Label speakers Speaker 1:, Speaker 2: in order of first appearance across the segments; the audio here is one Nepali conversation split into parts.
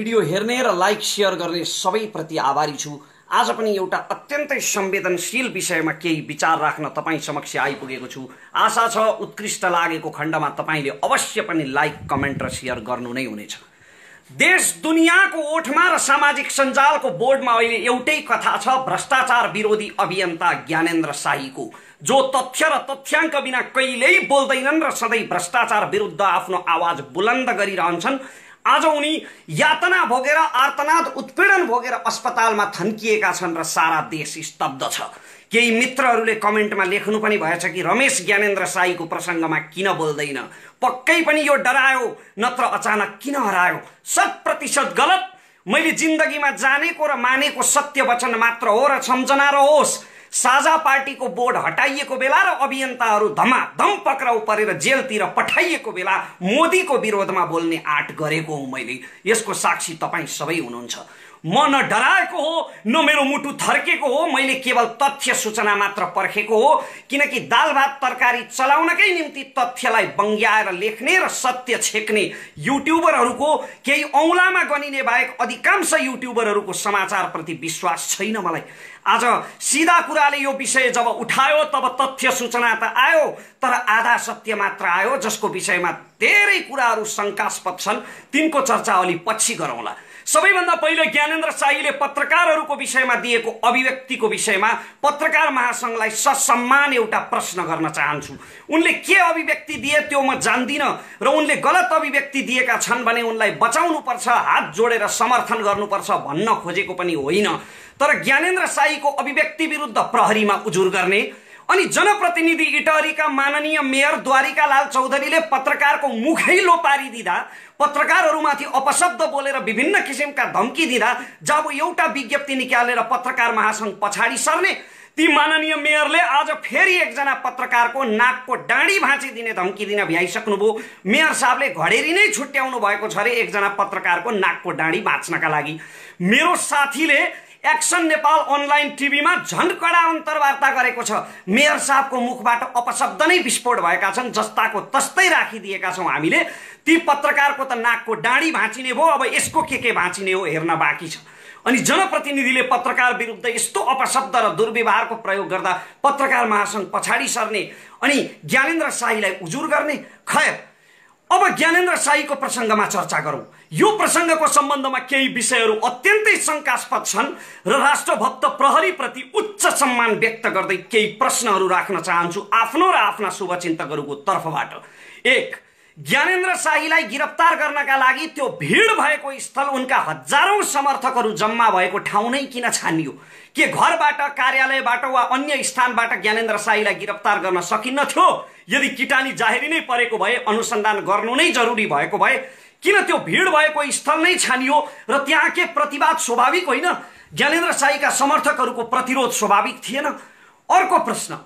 Speaker 1: भिडियो हेर्ने र लाइक सेयर गर्ने सबैप्रति आभारी छु। आज पनि एउटा अत्यन्तै संवेदनशील विषयमा केही विचार राख्न तपाईँ समक्ष आइपुगेको छु। आशा छ उत्कृष्ट लागेको खण्डमा तपाईँले अवश्य पनि लाइक कमेन्ट र सेयर गर्नु नै हुनेछ। देश दुनियाँको ओठमा र सामाजिक सञ्जालको बोर्डमा अहिले एउटै कथा छ भ्रष्टाचार विरोधी अभियन्ता ज्ञानेन्द्र शाहीको। जो तथ्य र तथ्याङ्क बिना कहिल्यै बोल्दैनन् र सधैँ भ्रष्टाचार विरुद्ध आफ्नो आवाज बुलन्द गरिरहन्छन् आज उनी यातना भोगेर आर्तनाद उत्पीडन भोगेर अस्पतालमा थन्किएका छन् र सारा देश स्तब्ध छ। केही मित्रहरूले कमेन्टमा लेख्नु पनि भएछ कि रमेश ज्ञानेन्द्र साईको प्रसङ्गमा किन बोल्दैन। पक्कै पनि यो डरायो नत्र अचानक किन हरायो? शत प्रतिशत गलत। मैले जिन्दगीमा जानेको र मानेको सत्य वचन मात्र हो र सम्झना रहोस्। साझा पार्टीको बोर्ड हटाइएको बेला र अभियन्ताहरू धमाधम पक्राउ परेर जेलतिर पठाइएको बेला मोदीको विरोधमा बोल्ने आँट गरेको हुँ मैले। यसको साक्षी तपाईँ सबै हुनुहुन्छ। म न डराएको हो न मेरो मुटु थर्केको हो मैले केवल तथ्य सूचना मात्र पर्खेको हो किनकि दाल भात तरकारी चलाउनकै निम्ति तथ्यलाई बङ्ग्याएर लेख्ने र सत्य छेक्ने युट्युबरहरूको केही औँलामा गनिने बाहेक अधिकांश युट्युबरहरूको समाचारप्रति विश्वास छैन मलाई। आज सिधा कुराले यो विषय जब उठायो तब तथ्य सूचना त आयो तर आधा सत्य मात्र आयो जसको विषयमा धेरै कुराहरू शङ्कास्पद छन्। तिनको चर्चा अलि पछि गरौँला। सबैभन्दा पहिले ज्ञानेन्द्र शाहीले पत्रकारहरूको विषयमा दिएको अभिव्यक्तिको विषयमा पत्रकार महासङ्घलाई ससम्मान एउटा प्रश्न गर्न चाहन्छु। उनले के अभिव्यक्ति दिए त्यो म जान्दिनँ र उनले गलत अभिव्यक्ति दिएका छन् भने उनलाई बचाउनुपर्छ हात जोडेर समर्थन गर्नुपर्छ भन्न खोजेको पनि होइन। तर ज्ञानेन्द्र शाहीको अभिव्यक्ति विरुद्ध प्रहरीमा उजुर गर्ने अनि जनप्रतिनिधि इटहरीका माननीय मेयर द्वारिका लाल चौधरीले पत्रकारको मुखै लोपारिदिँदा पत्रकारहरूमाथि अपशब्द बोलेर विभिन्न किसिमका धम्की दिँदा जब एउटा विज्ञप्ति निकालेर पत्रकार महासङ्घ पछाडि सर्ने ती माननीय मेयरले आज फेरि एकजना पत्रकारको नाकको डाँडी भाँचिदिने धम्की दिन भ्याइसक्नुभयो। मेयर साहबले घडेरी नै छुट्याउनु भएको छ अरे एकजना पत्रकारको नाकको डाँडी बाँच्नका लागि। मेरो साथीले एक्सन नेपाल अनलाइन टिभीमा झन् कडा अन्तर्वार्ता गरेको छ। मेयर साहबको मुखबाट अपशब्द नै विस्फोट भएका छन् जस्ताको तस्तै राखिदिएका छौँ हामीले। ती पत्रकारको त नाकको डाँडी भाँचिने भयो अब यसको के के भाँचिने हो हेर्न बाँकी छ। अनि जनप्रतिनिधिले पत्रकार विरुद्ध यस्तो अपशब्द र दुर्व्यवहारको प्रयोग गर्दा पत्रकार महासङ्घ पछाडि सर्ने अनि ज्ञानेन्द्र शाहीलाई उजुर गर्ने। खैर अब ज्ञानेन्द्र शाहीको प्रसङ्गमा चर्चा गरौँ। यो प्रसङ्गको सम्बन्धमा केही विषयहरू अत्यन्तै शङ्कास्पद छन् र राष्ट्रभक्त प्रहरीप्रति उच्च सम्मान व्यक्त गर्दै केही प्रश्नहरू राख्न चाहन्छु आफ्नो र आफ्ना शुभचिन्तकहरूको तर्फबाट। एक ज्ञानेन्द्र शाहीलाई गिरफ्तार गर्नका लागि त्यो भिड भएको स्थल उनका हजारौं समर्थकहरू जम्मा भएको ठाउँ नै किन छानियो? के घरबाट कार्यालयबाट वा अन्य स्थानबाट ज्ञानेन्द्र शाहीलाई गिरफ्तार गर्न सकिन्न थियो यदि किटानी जाहेरी नै परेको भए अनुसन्धान गर्नु नै जरुरी भएको भए किन त्यो भिड भएको स्थल नै छानियो र त्यहाँ के प्रतिवाद स्वाभाविक होइन? ज्ञानेन्द्र शाहीका समर्थकहरूको प्रतिरोध स्वाभाविक थिएन। अर्को प्रश्न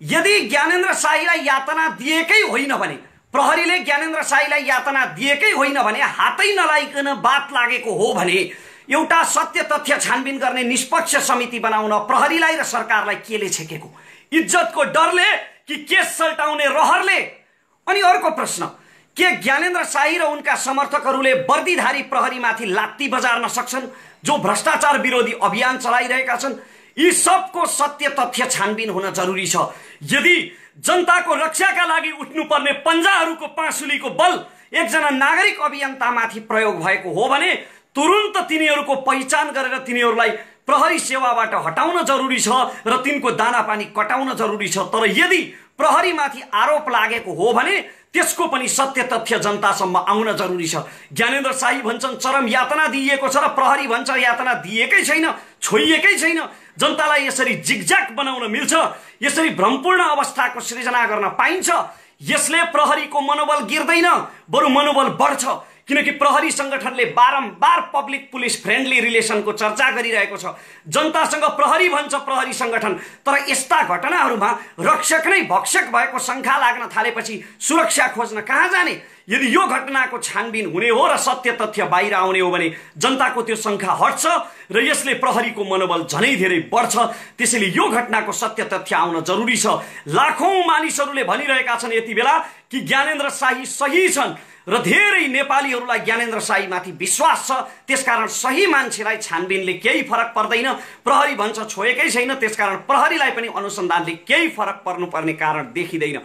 Speaker 1: यदि ज्ञानेन्द्र शाहीलाई यातना दिएकै होइन भने प्रहरीले ज्ञानेन्द्र शाहीलाई यातना दिएकै होइन भने हातै नलाइकन बात लागेको हो भने एउटा सत्य तथ्य छानबिन गर्ने निष्पक्ष समिति बनाउन प्रहरीलाई र सरकारलाई केले छेकेको? इज्जतको डरले कि केस सल्टाउने रहरले? अनि अर्को प्रश्न के ज्ञानेन्द्र शाही र उनका समर्थकहरूले वर्दीधारी प्रहरीमाथि लात्ती बजार्न सक्छन् जो भ्रष्टाचार विरोधी अभियान चलाइरहेका छन्? यी सबको सत्य तथ्य छानबिन हुन जरुरी छ। यदि जनताको रक्षाका लागि उठ्नुपर्ने पन्जाहरूको पाँसुलीको बल एकजना नागरिक अभियन्तामाथि प्रयोग भएको हो भने तुरुन्त तिनीहरूको पहिचान गरेर तिनीहरूलाई प्रहरी सेवाबाट हटाउन जरुरी छ र तिनको दाना पानी कटाउन जरुरी छ। तर यदि प्रहरीमाथि आरोप लागेको हो भने त्यसको पनि सत्य तथ्य जनतासम्म आउन जरुरी छ। ज्ञानेन्द्र शाही भन्छन् चरम यातना दिइएको छ र प्रहरी भन्छ यातना दिएकै छैन छोइएकै छैन। जनतालाई यसरी जिगज्याक बनाउन मिल्छ यसरी भ्रमपूर्ण अवस्थाको सृजना गर्न पाइन्छ। यसले प्रहरीको मनोबल गिर्दैन बरु मनोबल बढ्छ। किनकि प्रहरी सङ्गठनले बारम्बार पब्लिक पुलिस फ्रेन्डली रिलेसनको चर्चा गरिरहेको छ। जनतासँग प्रहरी भन्छ प्रहरी सङ्गठन तर यस्ता घटनाहरूमा रक्षक नै भक्षक भएको शङ्का लाग्न थालेपछि सुरक्षा खोज्न कहाँ जाने? यदि यो घटनाको छानबिन हुने हो र सत्य तथ्य बाहिर आउने हो भने जनताको त्यो शङ्का हट्छ र यसले प्रहरीको मनोबल झनै धेरै बढ्छ। त्यसैले यो घटनाको सत्य तथ्य आउन जरुरी छ। लाखौँ मानिसहरूले भनिरहेका छन् यति बेला कि ज्ञानेन्द्र शाही सही छन्। र धेरै नेपालीहरूलाई ज्ञानेन्द्र साईमाथि विश्वास छ। त्यसकारण सही मान्छेलाई छानबिनले केही फरक पर्दैन। प्रहरी भन्छ छोएकै छैन। त्यसकारण प्रहरीलाई पनि अनुसन्धानले केही फरक पर्नुपर्ने कारण देखिँदैन।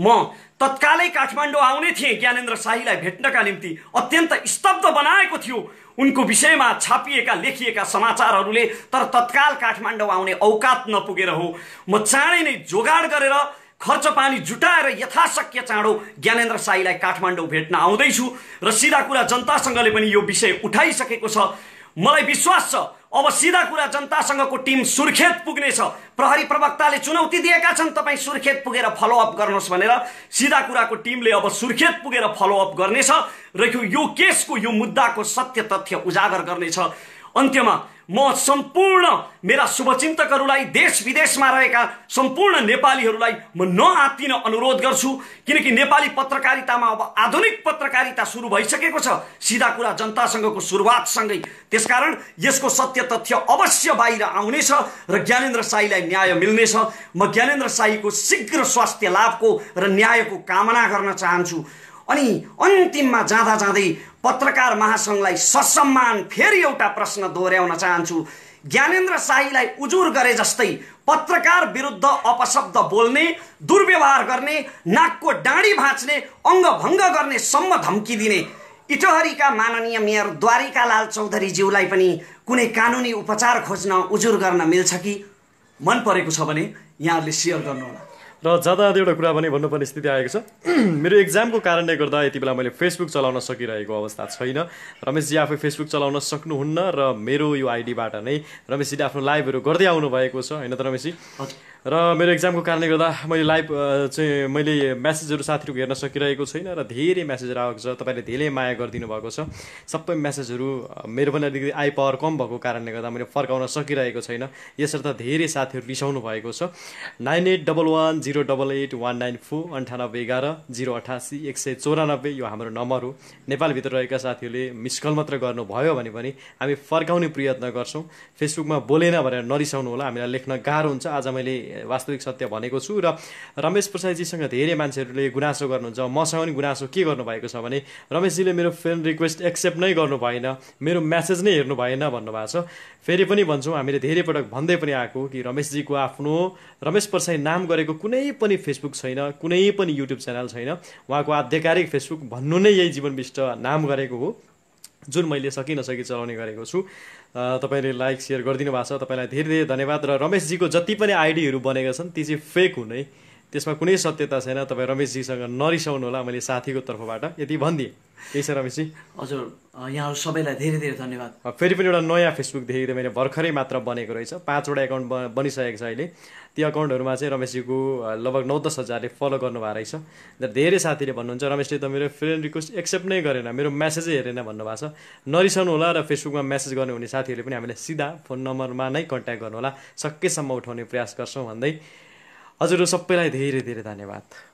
Speaker 1: म तत्कालै काठमाडौँ आउने थिएँ। ज्ञानेन्द्र शाहीलाई भेट्नका निम्ति अत्यन्त स्तब्ध बनाएको थियो। उनको विषयमा छापिएका लेखिएका समाचारहरूले तर तत्काल काठमाडौँ आउने औकात नपुगेर हो। म चाँडै नै जोगाड गरेर खर्च पानी जुटाएर यथाशक्य चाँडो ज्ञानेन्द्र साईलाई काठमाडौँ भेट्न आउँदैछु र सिधा कुरा जनतासँगले पनि यो विषय उठाइसकेको छ। मलाई विश्वास छ अब सिधा कुरा जनतासँगको टिम सुर्खेत पुग्नेछ। प्रहरी प्रवक्ताले चुनौती दिएका छन् तपाईँ सुर्खेत पुगेर फलोअप गर्नुहोस् भनेर सिधा कुराको टिमले अब सुर्खेत पुगेर फलोअप गर्नेछ। र यो केसको यो मुद्दाको सत्य तथ्य उजागर गर्नेछ। अन्त्यमा म सम्पूर्ण मेरा शुभचिन्तकहरूलाई देश विदेशमा रहेका सम्पूर्ण नेपालीहरूलाई म नआत्तिन अनुरोध गर्छु। किनकि नेपाली पत्रकारितामा अब आधुनिक पत्रकारिता सुरु भइसकेको छ। सिधा कुरा जनतासँगको सुरुवातसँगै। त्यसकारण यसको सत्य तथ्य अवश्य बाहिर आउनेछ र ज्ञानेन्द्र साईलाई न्याय मिल्नेछ। म ज्ञानेन्द्र साईको शीघ्र स्वास्थ्य लाभको र न्यायको कामना गर्न चाहन्छु। अनि अन्तिममा जाँदा जाँदै पत्रकार महासङ्घलाई ससम्मान फेरि एउटा प्रश्न दोहोऱ्याउन चाहन्छु। ज्ञानेन्द्र शाहीलाई उजुर गरे जस्तै पत्रकार विरुद्ध अपशब्द बोल्ने दुर्व्यवहार गर्ने नाकको डाँडी भाँच्ने अङ्गभङ्ग गर्ने सम्म धम्की दिने। इटहरीका माननीय मेयर द्वारिका लाल चौधरीज्यूलाई पनि कुनै कानुनी उपचार खोज्न उजुर गर्न मिल्छ कि? मन परेको छ भने यहाँहरूले सेयर गर्नुहोला।
Speaker 2: र जाँदा एउटा कुरा पनि भन्नुपर्ने स्थिति आएको छ। मेरो इक्जामको कारणले गर्दा यति बेला मैले फेसबुक चलाउन सकिरहेको अवस्था छैन। रमेशजी आफै फेसबुक चलाउन सक्नुहुन्न र मेरो यो आइडीबाट नै रमेशजीले आफ्नो लाइभहरू गर्दै आउनु भएको छ होइन त रमेशजी र मेरो इक्जामको कारणले गर्दा मैले लाइभ चाहिँ मैले म्यासेजहरू साथीहरूको हेर्न सकिरहेको छैन र धेरै म्यासेजहरू आएको छ। तपाईँले धेरै माया गरिदिनु भएको छ। सबै म्यासेजहरू मेरो पनि अलिकति आई पावर कम भएको कारणले गर्दा मैले फर्काउन सकिरहेको छैन। यसर्थ धेरै साथीहरू रिसाउनु भएको छ। Nine eight double one zero double eight one nine four अन्ठानब्बे एघार जिरो अठासी एक सय चौरानब्बे यो हाम्रो नम्बर हो। नेपालभित्र रहेका साथीहरूले मिस कल मात्र गर्नुभयो भने पनि हामी फर्काउने प्रयत्न गर्छौँ। फेसबुकमा बोलेन भनेर नरिसाउनु होला। हामीलाई लेख्न गाह्रो हुन्छ। आज मैले वास्तविक सत्य भनेको छु र रमेश प्रसादजीसँग धेरै मान्छेहरूले गुनासो गर्नुहुन्छ। मसँग पनि गुनासो के गर्नुभएको छ भने रमेशजीले मेरो फ्रेन्ड रिक्वेस्ट एक्सेप्ट नै गर्नु भएन मेरो म्यासेज नै हेर्नु भएन भन्नुभएको छ। फेरि पनि भन्छौँ हामीले धेरै पटक भन्दै पनि आएको कि रमेशजीको आफ्नो रमेश प्रसाई नाम गरेको कुनै पनि फेसबुक छैन कुनै पनि युट्युब च्यानल छैन उहाँको आधिकारिक फेसबुक भन्नु नै यही जीवनविष्ट नाम गरेको हो जुन मैले सकि नसकी चलाउने गरेको छु। तपाईँले लाइक सेयर गरिदिनु भएको छ। तपाईँलाई धेरै धेरै धन्यवाद र रमेशजीको जति पनि आइडीहरू बनेका छन् ती चाहिँ फेक हुने त्यसमा कुनै सत्यता छैन। तपाईँ रमेशजीसँग नरिसाउनु होला मैले साथीको तर्फबाट। यति भनिदिएँ। त्यही छ रमेशजी?
Speaker 1: हजुर यहाँहरू सबैलाई धेरै धेरै धन्यवाद।
Speaker 2: फेरि पनि एउटा नयाँ फेसबुक देखेको मैले भर्खरै मात्र बनेको रहेछ। पाँचवटा एकाउन्ट बनिसकेको छ अहिले। त्यो अकाउन्टहरूमा चाहिँ रमेशजीको लगभग नौ दस हजारले फलो गर्नुभएको रहेछ। धेरै साथीले भन्नुहुन्छ रमेशले त मेरो फ्रेन्ड रिक्वेस्ट एक्सेप्ट नै गरेन। मेरो मेसेजै हेरेन भन्नुभएको छ। नरिसाउनु होला र फेसबुकमा मेसेज गर्ने हुने साथीहरूले पनि हामीलाई सिधा फोन नम्बरमा नै कन्ट्याक्ट गर्नु होला। सकेसम्म उठाउने प्रयास गर्छौँ भन्दै। हजुर सबैलाई धेरै धेरै धन्यवाद।